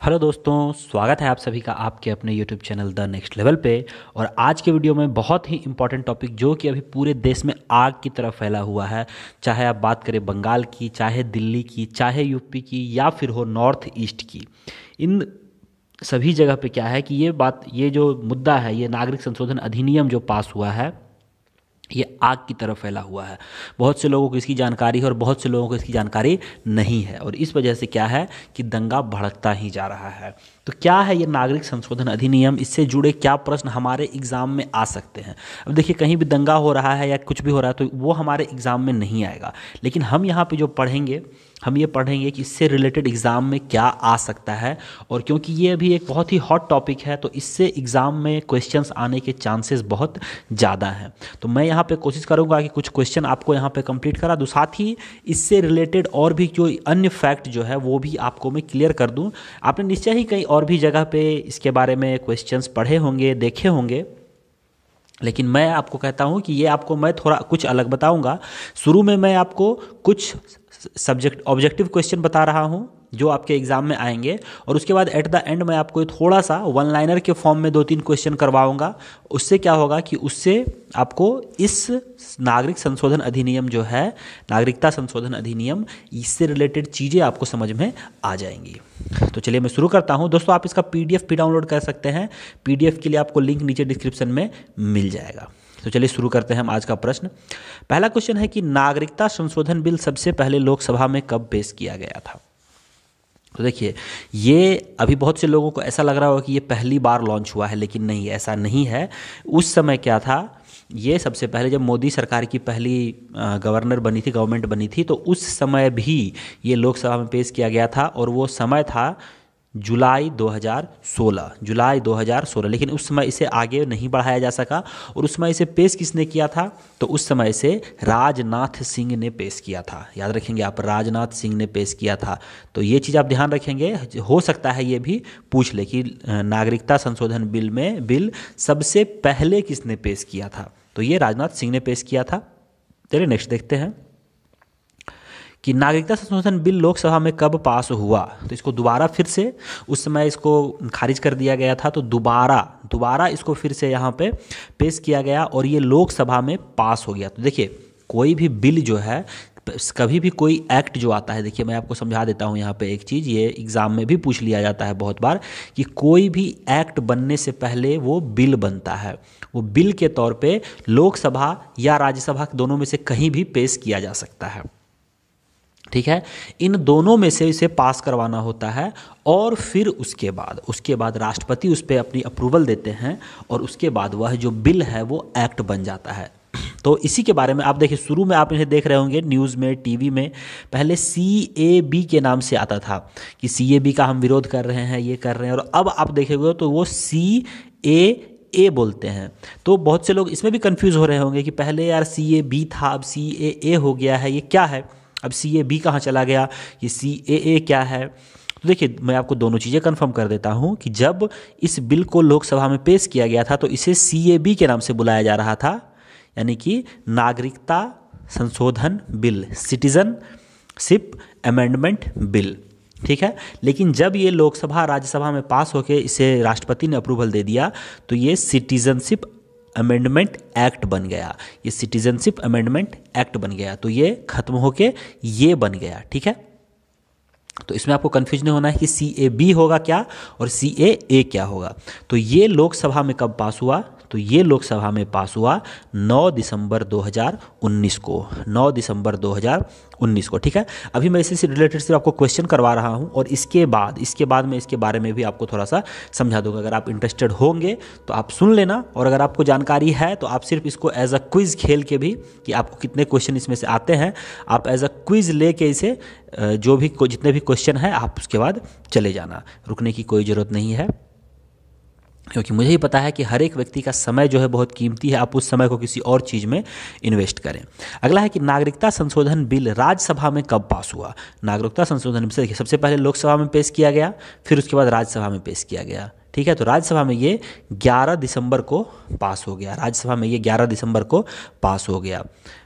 Hello दोस्तों, स्वागत है आप सभी का आपके अपने YouTube channel the next level पे। और आज के वीडियो में बहुत ही इंपॉर्टेंट टॉपिक जो कि अभी पूरे देश में आग की तरफ़ फैला हुआ है। चाहे आप बात करें बंगाल की, चाहे दिल्ली की, चाहे यूपी की या फिर हो नॉर्थ ईस्ट की। इन सभी जगह पे क्या है कि ये बात, ये जो मुद्दा है, ये नागरिक संशोधन अधिनियम जो पास हुआ है ये आग की तरफ़ फैला हुआ है। बहुत से लोगों को इसकी जानकारी है और बहुत से लोगों को इसकी जानकारी नहीं है और इस वजह से क्या है कि दंगा भड़कता ही जा रहा है। तो क्या है ये नागरिक संशोधन अधिनियम? इससे जुड़े क्या प्रश्न हमारे एग्ज़ाम में आ सकते हैं? अब देखिए, कहीं भी दंगा हो रहा है या कुछ भी हो रहा है तो वो हमारे एग्ज़ाम में नहीं आएगा। लेकिन हम यहाँ पे जो पढ़ेंगे, हम ये पढ़ेंगे कि इससे रिलेटेड एग्ज़ाम में क्या आ सकता है। और क्योंकि ये अभी एक बहुत ही हॉट टॉपिक है तो इससे एग्ज़ाम में क्वेश्चंस आने के चांसेस बहुत ज़्यादा हैं। तो मैं यहाँ पे कोशिश करूँगा कि कुछ क्वेश्चन आपको यहाँ पे कंप्लीट करा दूँ। साथ ही इससे रिलेटेड और भी जो अन्य फैक्ट जो है, वो भी आपको मैं क्लियर कर दूँ। आपने निश्चय ही कहीं और भी जगह पे इसके बारे में क्वेश्चंस पढ़े होंगे, देखे होंगे। लेकिन मैं आपको कहता हूँ कि ये आपको मैं थोड़ा कुछ अलग बताऊँगा। शुरू में मैं आपको कुछ सब्जेक्ट ऑब्जेक्टिव क्वेश्चन बता रहा हूँ, जो आपके एग्ज़ाम में आएँगे। और उसके बाद एट द एंड मैं आपको थोड़ा सा वन लाइनर के फॉर्म में दो तीन क्वेश्चन करवाऊँगा। उससे क्या होगा कि उससे आपको इस नागरिक संशोधन अधिनियम जो है, नागरिकता संशोधन अधिनियम, इससे रिलेटेड चीज़ें आपको समझ में आ जाएँगी। तो चलिए मैं शुरू करता हूँ। दोस्तों, आप इसका पीडीएफ भी डाउनलोड कर सकते हैं। पीडीएफ के लिए आपको लिंक नीचे डिस्क्रिप्शन में मिल जाएगा। तो चलिए शुरू करते हैं हम आज का प्रश्न। पहला क्वेश्चन है कि नागरिकता संशोधन बिल सबसे पहले लोकसभा में कब पेश किया गया था? तो देखिए, ये अभी बहुत से लोगों को ऐसा लग रहा होगा कि ये पहली बार लॉन्च हुआ है, लेकिन नहीं, ऐसा नहीं है। उस समय क्या था? ये सबसे पहले जब मोदी सरकार की पहली गवर्नर बनी थी गवर्नमेंट बनी थी तो उस समय भी ये लोकसभा में पेश किया गया था, और वो समय था जुलाई 2016 जुलाई 2016 लेकिन उस समय इसे आगे नहीं बढ़ाया जा सका और उस समय इसे पेश किसने किया था? तो उस समय इसे राजनाथ सिंह ने पेश किया था। याद रखेंगे आप, राजनाथ सिंह ने पेश किया था। तो ये चीज़ आप ध्यान रखेंगे, हो सकता है ये भी पूछ ले कि नागरिकता संशोधन बिल में, बिल सबसे पहले किसने पेश किया था? तो ये राजनाथ सिंह ने पेश किया था। चलिए नेक्स्ट देखते हैं। कि नागरिकता संशोधन बिल लोकसभा में कब पास हुआ? तो इसको दोबारा फिर से, उस समय इसको खारिज कर दिया गया था तो दोबारा दोबारा इसको फिर से यहाँ पे पेश किया गया और ये लोकसभा में पास हो गया। तो देखिए, कोई भी बिल जो है, कभी भी कोई एक्ट जो आता है, देखिए मैं आपको समझा देता हूँ यहाँ पे एक चीज़, ये एग्ज़ाम में भी पूछ लिया जाता है बहुत बार, कि कोई भी एक्ट बनने से पहले वो बिल बनता है। वो बिल के तौर पे लोकसभा या राज्यसभा दोनों में से कहीं भी पेश किया जा सकता है। ठीक है? इन दोनों में से इसे पास करवाना होता है और फिर उसके बाद उसके बाद राष्ट्रपति उस पर अपनी अप्रूवल देते हैं और उसके बाद वह जो बिल है वो एक्ट बन जाता है। तो इसी के बारे में आप देखिए, शुरू में आप इन्हें देख रहे होंगे न्यूज़ में टीवी में। पहले सी ए बी के नाम से आता था कि सी ए बी का हम विरोध कर रहे हैं, ये कर रहे हैं और अब आप देखेंगे तो वो सी ए ए बोलते हैं। तो बहुत से लोग इसमें भी कंफ्यूज हो रहे होंगे कि पहले यार सी ए बी था, अब सी ए ए हो गया है, ये क्या है? अब सी ए बी कहाँ चला गया? ये सी ए ए क्या है? तो देखिए, मैं आपको दोनों चीज़ें कंफर्म कर देता हूँ कि जब इस बिल को लोकसभा में पेश किया गया था तो इसे सी ए बी के नाम से बुलाया जा रहा था, यानी कि नागरिकता संशोधन बिल सिटीजनशिप अमेंडमेंट बिल, ठीक है? लेकिन जब ये लोकसभा, राज्यसभा में पास होकर इसे राष्ट्रपति ने अप्रूवल दे दिया तो ये सिटीजनशिप अमेंडमेंट एक्ट बन गया। ये सिटीजनशिप अमेंडमेंट एक्ट बन गया। तो ये खत्म होके ये बन गया, ठीक है? तो इसमें आपको कंफ्यूज नहीं होना है कि सी ए बी होगा क्या और सी ए ए क्या होगा। तो ये लोकसभा में कब पास हुआ? तो ये लोकसभा में पास हुआ 9 दिसंबर 2019 को। 9 दिसंबर 2019 को, ठीक है? अभी मैं इसी से रिलेटेड सिर्फ़ आपको क्वेश्चन करवा रहा हूँ और इसके बाद इसके बाद मैं इसके बारे में भी आपको थोड़ा सा समझा दूँगा। अगर आप इंटरेस्टेड होंगे तो आप सुन लेना और अगर आपको जानकारी है तो आप सिर्फ़ इसको एज अ क्विज़ खेल के भी कि आपको कितने क्वेश्चन इसमें से आते हैं, आप एज अ क्विज़ ले के इसे जो भी जितने भी क्वेश्चन हैं, आप उसके बाद चले जाना। रुकने की कोई ज़रूरत नहीं है। क्योंकि मुझे ही पता है कि हर एक व्यक्ति का समय जो है बहुत कीमती है। आप उस समय को किसी और चीज़ में इन्वेस्ट करें। अगला है कि नागरिकता संशोधन बिल राज्यसभा में कब पास हुआ? नागरिकता संशोधन बिल देखिए सबसे पहले लोकसभा में पेश किया गया, फिर उसके बाद राज्यसभा में पेश किया गया। ठीक है तो राज्यसभा में ये 11 दिसंबर को पास हो गया। राज्यसभा में ये 11 दिसंबर को पास हो गया।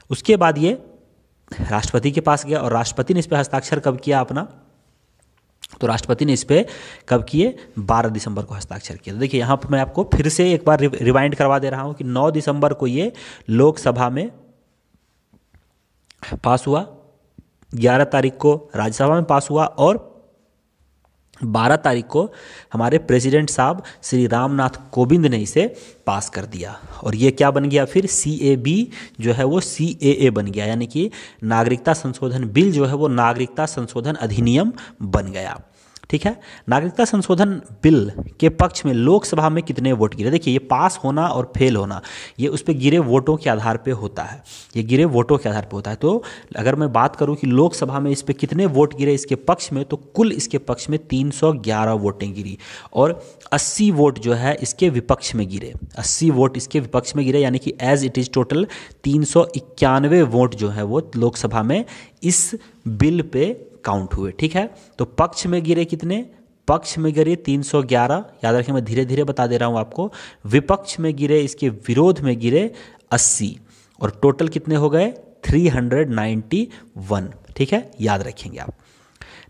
उसके बाद ये राष्ट्रपति के पास गया और राष्ट्रपति ने इस पर हस्ताक्षर कब किया अपना? तो राष्ट्रपति ने इस पर कब किए? 12 दिसंबर को हस्ताक्षर किया तो देखिए, यहाँ पर मैं आपको फिर से एक बार रिवाइंड करवा दे रहा हूँ कि 9 दिसंबर को ये लोकसभा में पास हुआ 11 तारीख को राज्यसभा में पास हुआ और 12 तारीख को हमारे प्रेसिडेंट साहब श्री रामनाथ कोविंद ने इसे पास कर दिया। और ये क्या बन गया? फिर सी ए बी जो है वो सी ए ए बन गया। यानी कि नागरिकता संशोधन बिल जो है वो नागरिकता संशोधन अधिनियम बन गया। ठीक है? नागरिकता संशोधन बिल के पक्ष में लोकसभा में कितने वोट गिरे? देखिए, ये पास होना और फेल होना, ये उस पर गिरे वोटों के आधार पे होता है। ये गिरे वोटों के आधार पे होता है। तो अगर मैं बात करूँ कि लोकसभा में इस पर कितने वोट गिरे इसके पक्ष में तो कुल इसके पक्ष में 311 वोटें गिरी और 80 वोट जो है इसके विपक्ष में गिरे। 80 वोट इसके विपक्ष में गिरे, यानी कि एज इट इज़ टोटल तीन सौ इक्यानवे वोट जो है वो लोकसभा में इस बिल पे काउंट हुए, ठीक है? तो पक्ष में गिरे कितने? पक्ष में गिरे 311 याद रखें, मैं धीरे धीरे बता दे रहा हूँ आपको। विपक्ष में गिरे, इसके विरोध में गिरे 80 और टोटल कितने हो गए? 391 ठीक है? याद रखेंगे आप।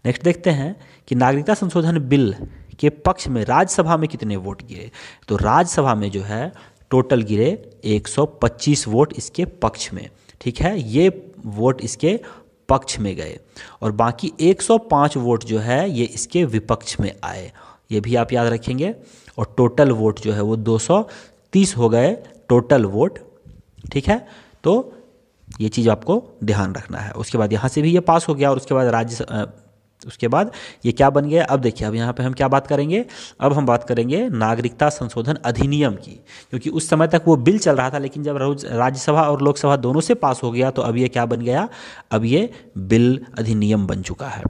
नेक्स्ट देखते हैं कि नागरिकता संशोधन बिल के पक्ष में राज्यसभा में कितने वोट गिरे? तो राज्यसभा में जो है टोटल गिरे 125 वोट इसके पक्ष में। ठीक है? ये वोट इसके पक्ष में गए और बाकी 105 वोट जो है, ये इसके विपक्ष में आए। ये भी आप याद रखेंगे। और टोटल वोट जो है, वो 230 हो गए टोटल वोट। ठीक है? तो ये चीज़ आपको ध्यान रखना है। उसके बाद यहाँ से भी ये पास हो गया और उसके बाद राज्य उसके बाद ये क्या बन गया? अब देखिए, अब यहाँ पे हम क्या बात करेंगे? अब हम बात करेंगे नागरिकता संशोधन अधिनियम की, क्योंकि उस समय तक वो बिल चल रहा था, लेकिन जब राज्यसभा और लोकसभा दोनों से पास हो गया तो अब ये क्या बन गया? अब ये बिल अधिनियम बन चुका है।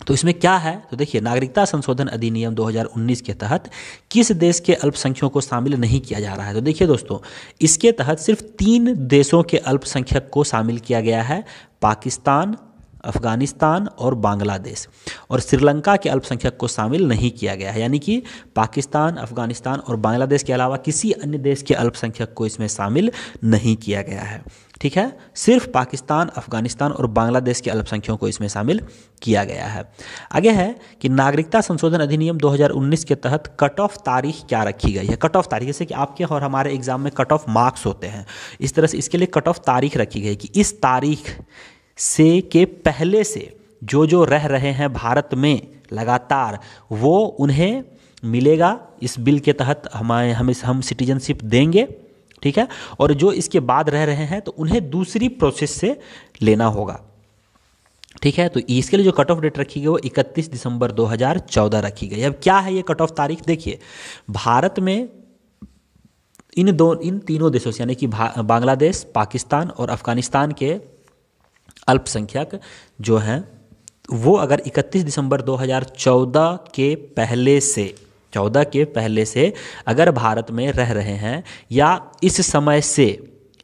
तो इसमें क्या है? तो देखिए, नागरिकता संशोधन अधिनियम 2019 के तहत किस देश के अल्पसंख्यकों को शामिल नहीं किया जा रहा है? तो देखिए दोस्तों, इसके तहत सिर्फ़ तीन देशों के अल्पसंख्यक को शामिल किया गया है, पाकिस्तान अफ़गानिस्तान और बांग्लादेश। और श्रीलंका के अल्पसंख्यक को शामिल नहीं किया गया है। यानी कि पाकिस्तान, अफ़गानिस्तान और बांग्लादेश के अलावा किसी अन्य देश के अल्पसंख्यक को इसमें शामिल नहीं किया गया है। ठीक है? सिर्फ़ पाकिस्तान, अफ़गानिस्तान और बांग्लादेश के अल्पसंख्यकों को इसमें शामिल किया गया है। आगे है कि नागरिकता संशोधन अधिनियम 2019 के तहत कट ऑफ़ तारीख क्या रखी गई है? कट ऑफ़ तारीख, जैसे कि आपके और हमारे एग्ज़ाम में कट ऑफ़ मार्क्स होते हैं। इस तरह से इसके लिए कट ऑफ़ तारीख रखी गई कि इस तारीख से के पहले से जो जो रह रहे हैं भारत में लगातार, वो उन्हें मिलेगा। इस बिल के तहत हमारे, हम इस, हम सिटीजनशिप देंगे, ठीक है? और जो इसके बाद रह रहे हैं तो उन्हें दूसरी प्रोसेस से लेना होगा, ठीक है? तो इसके लिए जो कट ऑफ़ डेट रखी गई, वो 31 दिसंबर 2014 रखी गई। अब क्या है ये कट ऑफ़ तारीख? देखिए, भारत में इन दो, इन तीनों देशों से, यानी कि बांग्लादेश, पाकिस्तान और अफ़गानिस्तान के अल्पसंख्यक जो हैं, वो अगर 31 दिसंबर 2014 के पहले से 14 के पहले से अगर भारत में रह रहे हैं, या इस समय से,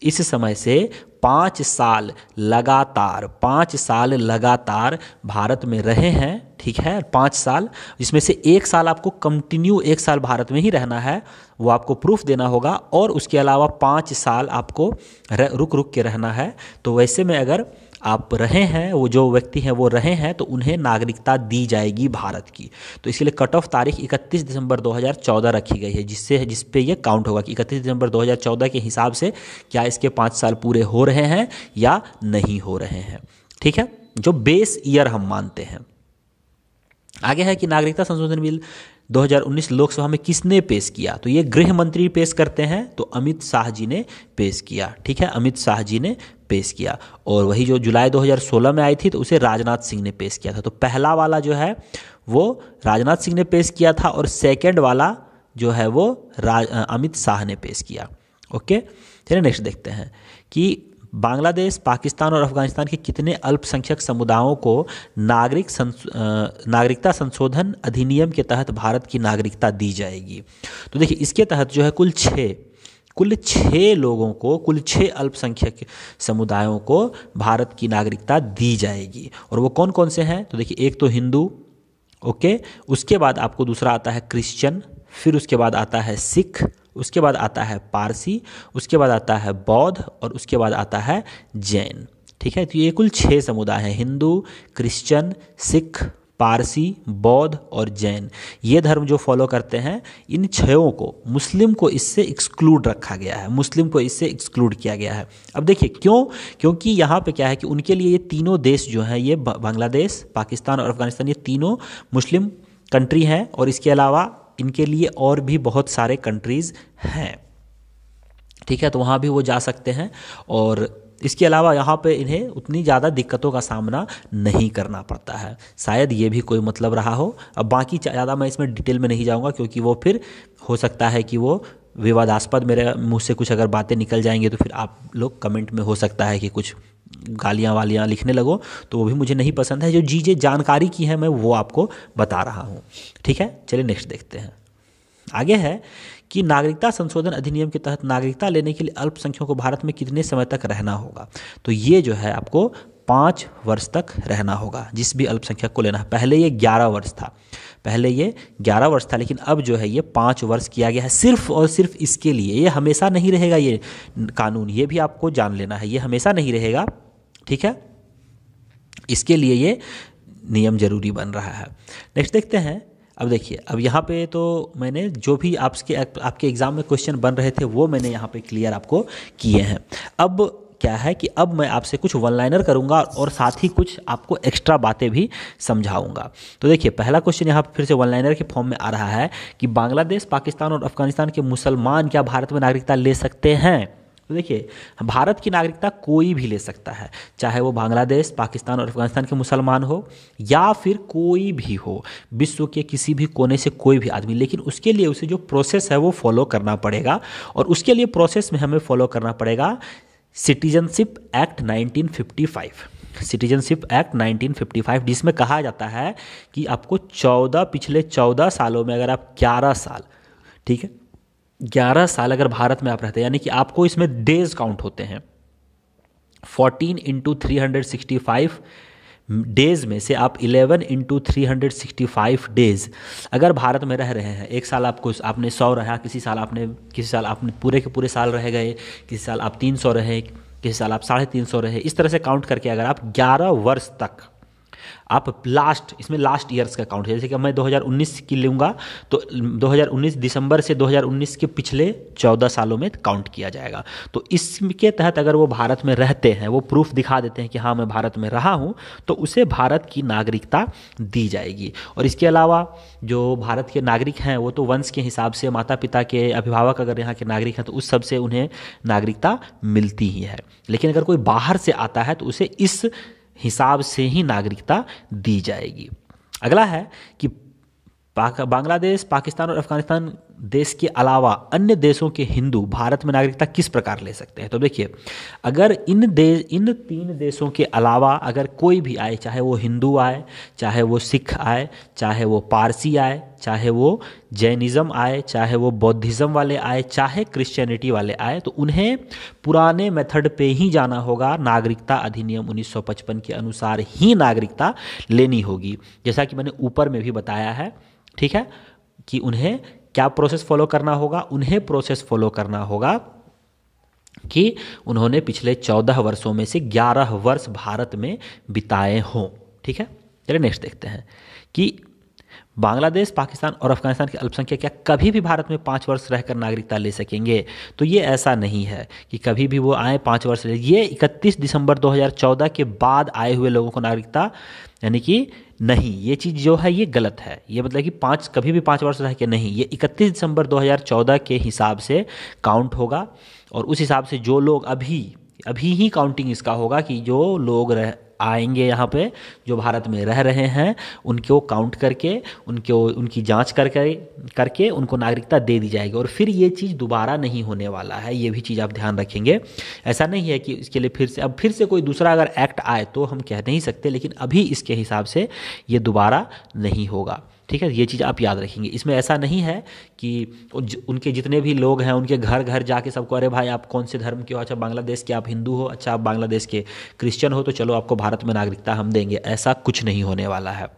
इस समय से पाँच साल लगातार, पाँच साल लगातार भारत में रहे हैं, ठीक है, पाँच साल, जिसमें से एक साल आपको कंटिन्यू एक साल भारत में ही रहना है, वो आपको प्रूफ देना होगा, और उसके अलावा पाँच साल आपको रुक रुक के रहना है तो वैसे में अगर आप रहे हैं, वो जो व्यक्ति हैं, वो रहे हैं तो उन्हें नागरिकता दी जाएगी भारत की। तो इसके लिए कट ऑफ़ तारीख 31 दिसंबर 2014 रखी गई है, जिससे जिस पे ये काउंट होगा कि 31 दिसंबर 2014 के हिसाब से क्या इसके पाँच साल पूरे हो रहे हैं या नहीं हो रहे हैं। ठीक है? जो बेस ईयर हम मानते हैं। आगे है कि नागरिकता संशोधन बिल 2019 लोकसभा में किसने पेश किया? तो ये गृह मंत्री पेश करते हैं तो अमित शाह जी ने पेश किया। ठीक है? अमित शाह जी ने पेश किया। और वही जो जुलाई 2016 में आई थी तो उसे राजनाथ सिंह ने पेश किया था। तो पहला वाला जो है वो राजनाथ सिंह ने पेश किया था और सेकेंड वाला जो है वो अमित शाह ने पेश किया। ओके? चलिए नेक्स्ट देखते हैं कि बांग्लादेश पाकिस्तान और अफ़गानिस्तान के कितने अल्पसंख्यक समुदायों को नागरिक संस, नागरिकता संशोधन अधिनियम के तहत भारत की नागरिकता दी जाएगी। तो देखिए इसके तहत जो है कुल छः कुल छः लोगों को, कुल छः अल्पसंख्यक समुदायों को भारत की नागरिकता दी जाएगी। और वो कौन कौन से हैं? तो देखिए, एक तो हिंदू, ओके, उसके बाद आपको दूसरा आता है क्रिश्चियन, फिर उसके बाद आता है सिख, उसके बाद आता है पारसी, उसके बाद आता है बौद्ध और उसके बाद आता है जैन। ठीक है? तो ये कुल छः समुदाय हैं, हिंदू, क्रिश्चियन, सिख पारसी, बौद्ध और जैन। ये धर्म जो फॉलो करते हैं, इन छयों को, मुस्लिम को इससे एक्सक्लूड रखा गया है। मुस्लिम को इससे एक्सक्लूड किया गया है। अब देखिए, क्यों? क्योंकि यहाँ पे क्या है कि उनके लिए ये तीनों देश जो हैं, ये बांग्लादेश, पाकिस्तान और अफ़गानिस्तान, ये तीनों मुस्लिम कंट्री हैं और इसके अलावा इनके लिए और भी बहुत सारे कंट्रीज़ हैं। ठीक है तो वहाँ भी वो जा सकते हैं और इसके अलावा यहाँ पे इन्हें उतनी ज़्यादा दिक्कतों का सामना नहीं करना पड़ता है। शायद ये भी कोई मतलब रहा हो। अब बाकी ज़्यादा मैं इसमें डिटेल में नहीं जाऊँगा क्योंकि वो फिर हो सकता है कि वो विवादास्पद मेरे मुँह से कुछ अगर बातें निकल जाएँगे तो फिर आप लोग कमेंट में हो सकता है कि कुछ गालियाँ वालियाँ लिखने लगो। तो वो भी मुझे नहीं पसंद है। जो चीज़ें जानकारी की है मैं वो आपको बता रहा हूँ। ठीक है? चलिए नेक्स्ट देखते हैं। आगे है कि नागरिकता संशोधन अधिनियम के तहत नागरिकता लेने के लिए अल्पसंख्यकों को भारत में कितने समय तक रहना होगा? तो ये जो है आपको पाँच वर्ष तक रहना होगा, जिस भी अल्पसंख्यक को लेना है। पहले ये ग्यारह वर्ष था। पहले ये ग्यारह वर्ष था, लेकिन अब जो है ये पाँच वर्ष किया गया है सिर्फ़ और सिर्फ़ इसके लिए। ये हमेशा नहीं रहेगा ये कानून। ये भी आपको जान लेना है। ये हमेशा नहीं रहेगा, ठीक है? इसके लिए ये नियम ज़रूरी बन रहा है। नेक्स्ट देखते हैं अब देखिए, अब यहाँ पे तो मैंने जो भी आपके आपके एग्ज़ाम में क्वेश्चन बन रहे थे, वो मैंने यहाँ पे क्लियर आपको किए हैं। अब क्या है कि अब मैं आपसे कुछ वन लाइनर करूँगा और साथ ही कुछ आपको एक्स्ट्रा बातें भी समझाऊँगा। तो देखिए, पहला क्वेश्चन यहाँ फिर से वन लाइनर के फॉर्म में आ रहा है कि बांग्लादेश, पाकिस्तान और अफ़गानिस्तान के मुसलमान क्या भारत में नागरिकता ले सकते हैं? तो देखिए, भारत की नागरिकता कोई भी ले सकता है, चाहे वो बांग्लादेश, पाकिस्तान और अफ़गानिस्तान के मुसलमान हो, या फिर कोई भी हो, विश्व के किसी भी कोने से कोई भी आदमी। लेकिन उसके लिए उसे जो प्रोसेस है वो फॉलो करना पड़ेगा, और उसके लिए प्रोसेस में हमें फॉलो करना पड़ेगा सिटीजनशिप एक्ट 1955 सिटीजनशिप एक्ट 1955 जिसमें कहा जाता है कि आपको 14 पिछले 14 सालों में अगर आप 11 साल, ठीक है ग्यारह साल अगर भारत में आप रहते हैं, यानी कि आपको इसमें डेज़ काउंट होते हैं। Fourteen into three hundred sixty five days में से आप eleven into three hundred sixty five days अगर भारत में रह रहे हैं, एक साल आपको आपने सौ रहा, किसी साल आपने किसी साल आपने पूरे के पूरे साल रह गए, किसी साल आप तीन सौ रहे, किसी साल आप साढ़े तीन सौ रहे, इस तरह से काउंट करके अगर आप ग्यारह वर्ष तक आप लास्ट इसमें लास्ट ईयर्स का काउंट है। जैसे कि मैं 2019 की लूँगा तो 2019 दिसंबर से 2019 के पिछले 14 सालों में काउंट किया जाएगा। तो इसके तहत अगर वो भारत में रहते हैं, वो प्रूफ दिखा देते हैं कि हाँ मैं भारत में रहा हूँ तो उसे भारत की नागरिकता दी जाएगी। और इसके अलावा जो भारत के नागरिक हैं, वो तो वंश के हिसाब से माता पिता के अभिभावक अगर यहाँ के नागरिक हैं तो उस सबसे उन्हें नागरिकता मिलती ही है। लेकिन अगर कोई बाहर से आता है तो उसे इस हिसाब से ही नागरिकता दी जाएगी। अगला है कि बांग्लादेश, पाकिस्तान और अफ़गानिस्तान देश के अलावा अन्य देशों के हिंदू भारत में नागरिकता किस प्रकार ले सकते हैं? तो देखिए, अगर इन देश इन तीन देशों के अलावा अगर कोई भी आए, चाहे वो हिंदू आए, चाहे वो सिख आए, चाहे वो पारसी आए चाहे वो जैनिज़्म आए, चाहे वो बौद्धिज़्म वाले आए, चाहे क्रिश्चियनिटी वाले आए तो उन्हें पुराने मेथड पे ही जाना होगा। नागरिकता अधिनियम 1955 के अनुसार ही नागरिकता लेनी होगी। जैसा कि मैंने ऊपर में भी बताया है, ठीक है, कि उन्हें क्या प्रोसेस फॉलो करना होगा? उन्हें प्रोसेस फॉलो करना होगा कि उन्होंने पिछले चौदह वर्षों में से ग्यारह वर्ष भारत में बिताए हों, ठीक है? चलिए नेक्स्ट देखते हैं कि बांग्लादेश, पाकिस्तान और अफ़गानिस्तान के अल्पसंख्यक क्या कभी भी भारत में पाँच वर्ष रहकर नागरिकता ले सकेंगे तो ये ऐसा नहीं है कि कभी भी वो आए पाँच वर्ष ले। ये इकतीस दिसंबर 2014 के बाद आए हुए लोगों को नागरिकता, यानी कि नहीं, ये चीज़ जो है, ये गलत है। ये मतलब कि पाँच, कभी भी पाँच वर्ष रह के नहीं, ये इकतीस दिसंबर 2014 के हिसाब से काउंट होगा। और उस हिसाब से जो लोग अभी अभी ही काउंटिंग इसका होगा कि जो लोग रह आएँगे यहाँ पे, जो भारत में रह रहे हैं, उनको काउंट करके, उनके, उनकी जाँच करके करके उनको नागरिकता दे दी जाएगी। और फिर ये चीज़ दोबारा नहीं होने वाला है, ये भी चीज़ आप ध्यान रखेंगे। ऐसा नहीं है कि इसके लिए फिर से, अब फिर से कोई दूसरा अगर एक्ट आए तो हम कह नहीं सकते, लेकिन अभी इसके हिसाब से ये दोबारा नहीं होगा। ठीक है, ये चीज़ आप याद रखेंगे। इसमें ऐसा नहीं है कि उनके जितने भी लोग हैं, उनके घर घर जाके सबको, अरे भाई, आप कौन से धर्म के हो? अच्छा बांग्लादेश के, आप हिंदू हो? अच्छा आप बांग्लादेश के क्रिश्चियन हो? तो चलो, आपको भारत में नागरिकता हम देंगे। ऐसा कुछ नहीं होने वाला है।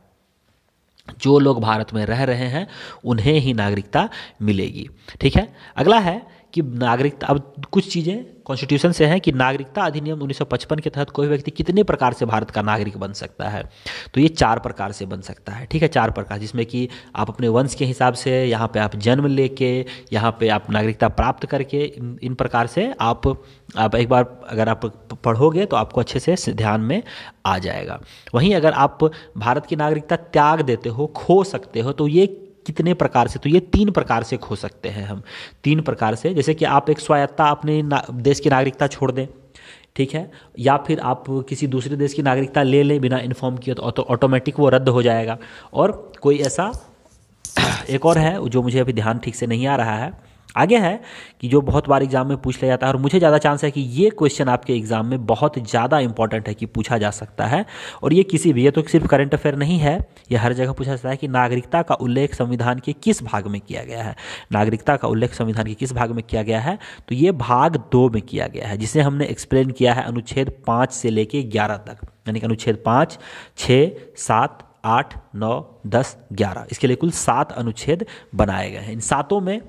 जो लोग भारत में रह रहे हैं, उन्हें ही नागरिकता मिलेगी। ठीक है? अगला है कि नागरिकता अब कुछ चीज़ें कॉन्स्टिट्यूशन से हैं कि नागरिकता अधिनियम 1955 के तहत कोई व्यक्ति कितने प्रकार से भारत का नागरिक बन सकता है? तो ये चार प्रकार से बन सकता है ठीक है? चार प्रकार जिसमें कि आप अपने वंश के हिसाब से यहाँ पे आप जन्म लेके यहाँ पे आप नागरिकता प्राप्त करके इन, इन प्रकार से आप आप एक बार अगर आप पढ़ोगे तो आपको अच्छे से ध्यान में आ जाएगा। वहीं अगर आप भारत की नागरिकता त्याग देते हो खो सकते हो तो ये कितने प्रकार से तो ये तीन प्रकार से खो सकते हैं हम। तीन प्रकार से, जैसे कि आप एक स्वायत्ता अपने देश की नागरिकता छोड़ दें, ठीक है? या फिर आप किसी दूसरे देश की नागरिकता ले लें बिना इन्फॉर्म किए तो ऑटोमेटिक वो रद्द हो जाएगा। और कोई ऐसा एक और है, जो मुझे अभी ध्यान ठीक से नहीं आ रहा है आगे है कि जो बहुत बार एग्ज़ाम में पूछ लिया जाता है और मुझे ज़्यादा चांस है कि ये क्वेश्चन आपके एग्ज़ाम में बहुत ज़्यादा इंपॉर्टेंट है कि पूछा जा सकता है। और ये किसी भी, ये तो सिर्फ़ करंट अफेयर नहीं है, ये हर जगह पूछा जाता है कि नागरिकता का उल्लेख संविधान के किस भाग में किया गया है। नागरिकता का उल्लेख संविधान के किस भाग में किया गया है? तो ये भाग दो में किया गया है, जिसे हमने एक्सप्लेन किया है अनुच्छेद पाँच से लेके ग्यारह तक। यानी कि अनुच्छेद पाँच छः सात, आठ, नौ, दस, ग्यारह। इसके लिए कुल सात अनुच्छेद बनाए गए हैं। इन सातों में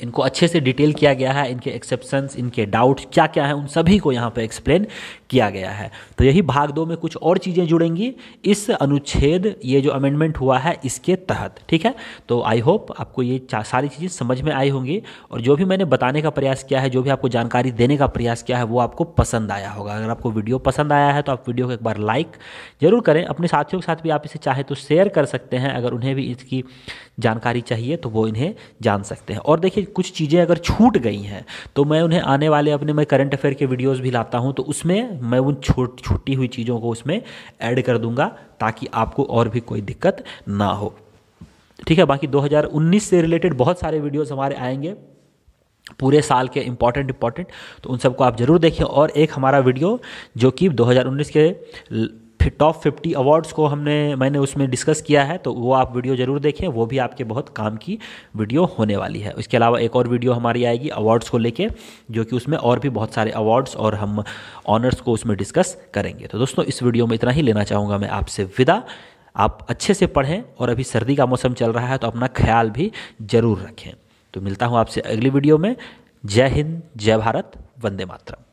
इनको अच्छे से डिटेल किया गया है, इनके एक्सेप्शंस, इनके डाउट्स क्या क्या है, उन सभी को यहाँ पे एक्सप्लेन किया गया है। तो यही भाग दो में कुछ और चीज़ें जुड़ेंगी। इस अनुच्छेद, ये जो अमेंडमेंट हुआ है, इसके तहत, ठीक है? तो आई होप आपको ये सारी चीज़ें समझ में आई होंगी, और जो भी मैंने बताने का प्रयास किया है, जो भी आपको जानकारी देने का प्रयास किया है, वो आपको पसंद आया होगा। अगर आपको वीडियो पसंद आया है तो आप वीडियो को एक बार लाइक ज़रूर करें। अपने साथियों के साथ भी आप इसे चाहें तो शेयर कर सकते हैं, अगर उन्हें भी इसकी जानकारी चाहिए तो वो इन्हें जान सकते हैं। और देखिए कुछ चीज़ें अगर छूट गई हैं तो मैं उन्हें आने वाले अपने मैं करंट अफेयर के वीडियोस भी लाता हूँ तो उसमें मैं उन छोट, छूटी हुई चीज़ों को उसमें ऐड कर दूँगा, ताकि आपको और भी कोई दिक्कत ना हो। ठीक है, बाकी 2019 से रिलेटेड बहुत सारे वीडियोस हमारे आएँगे, पूरे साल के इंपॉर्टेंट इंपॉर्टेंट तो उन सबको आप ज़रूर देखें और एक हमारा वीडियो जो कि 2019 के टॉप फिफ्टी अवार्ड्स को हमने, मैंने उसमें डिस्कस किया है तो वो आप वीडियो ज़रूर देखें, वो भी आपके बहुत काम की वीडियो होने वाली है। उसके अलावा एक और वीडियो हमारी आएगी अवार्ड्स को लेके, जो कि उसमें और भी बहुत सारे अवार्ड्स और हम ऑनर्स को उसमें डिस्कस करेंगे। तो दोस्तों, इस वीडियो में इतना ही लेना चाहूँगा मैं आपसे विदा। आप अच्छे से पढ़ें और अभी सर्दी का मौसम चल रहा है तो अपना ख्याल भी ज़रूर रखें। तो मिलता हूँ आपसे अगली वीडियो में। जय हिंद, जय भारत, वंदे मातरम।